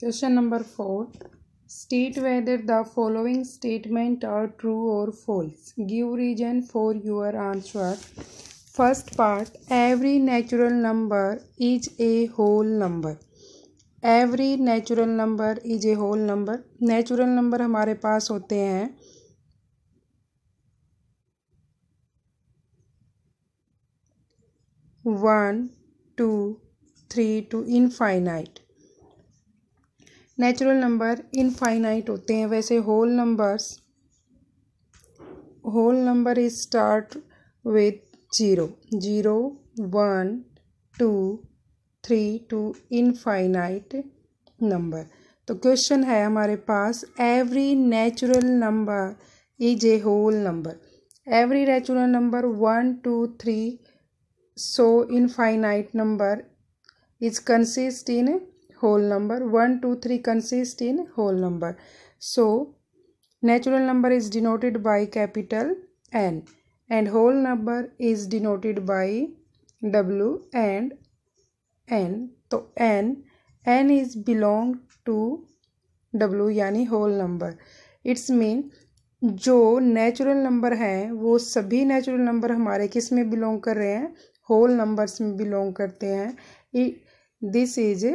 Question number four state whether the following statement are true और false give reason for your answer first part every natural number is a whole number every natural number is a whole number natural number हमारे पास होते हैं। One two three to infinite natural number infinite होते हैं। वैसे whole numbers whole number is start with zero zero one two three to infinite number तो question है हमारे पास every natural number is a whole number every natural number one two three so infinite number is consist in whole number one two three consist in whole number so natural number is denoted by capital N and whole number is denoted by W and N तो N N is belong to W यानी whole number it's mean जो natural number हैं, वो सभी natural number हमारे किसमें belong कर रहे हैं? होल नंबर्स में बिलोंग करते हैं. This is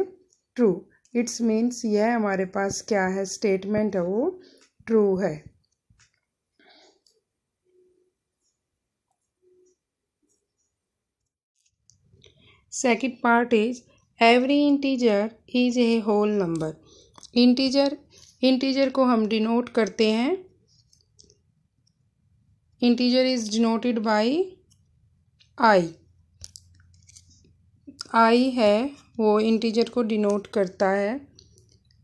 true it's means यह हमारे पास क्या है? स्टेटमेंट है वो। ट्रू है। Second part is every integer is a whole number integer integer को हम डिनोट करते हैं। Integer is denoted by I I है वो इंटीजर को डिनोट करता है।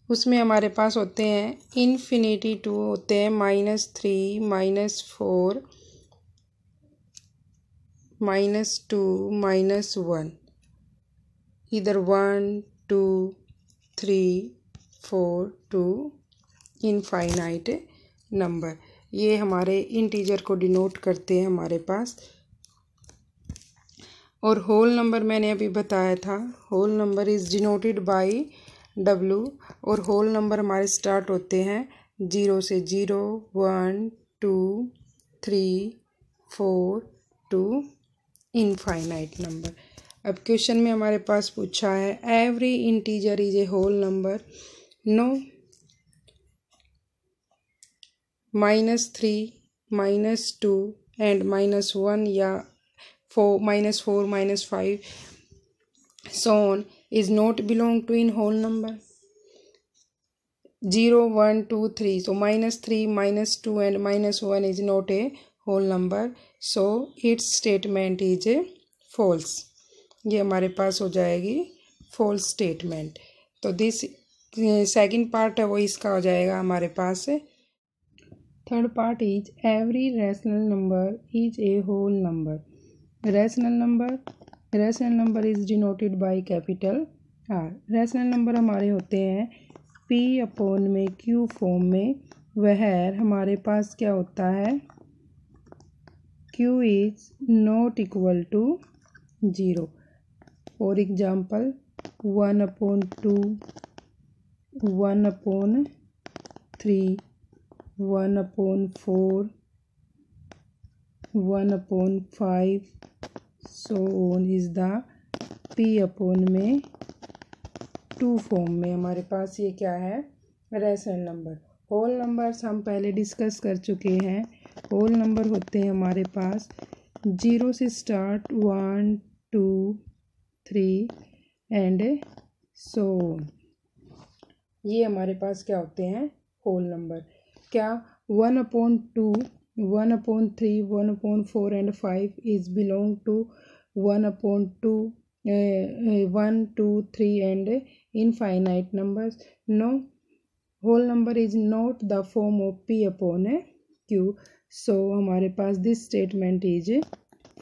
उसमें हमारे पास होते हैं इन्फिनिटी टू होते हैं minus three minus four minus two minus one इधर one two three four to infinite number ये हमारे इंटीजर को डिनोट करते हैं हमारे पास। और होल नंबर मैंने अभी बताया था। Whole number is denoted by W और होल नंबर हमारे स्टार्ट होते हैं ज़ीरो से zero one two three four to infinite number अब क्वेश्चन में हमारे पास पूछा है every integer is a whole number no minus three minus two and minus one या 4 minus 4 minus 5 so on is not belong to in whole number 0 1 2 3 so minus 3 minus 2 and minus 1 is not a whole number so its statement is a false ये हमारे पास हो जाएगी false statement तो this second part है वो इसका हो जाएगा हमारे पास third part is every rational number is a whole number rational number rational number is denoted by capital R rational number हमारे होते हैं पी अपोन में क्यू फॉर्म में। वह हमारे पास क्या होता है? Q is not equal to zero for example one upon two one upon three one upon four one upon five so on is the P upon में टू फॉर्म में हमारे पास ये क्या है? रेशनल नंबर होल नंबर्स हम पहले discuss कर चुके हैं। होल नंबर होते हैं हमारे पास ज़ीरो से start one two three and so ये हमारे पास क्या होते हैं? होल नंबर क्या? One upon two one upon three one upon four and five is belong to one upon two one two three and infinite numbers no whole number is not the form of P upon Q so हमारे पास this statement is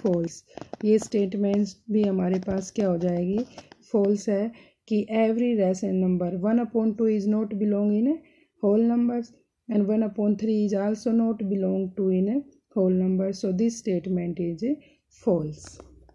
false ये statement भी हमारे पास क्या हो जाएगी? False है कि every rational number one upon two is not belong in whole numbers and 1 upon 3 is also not belong to in a whole number. So this statement is false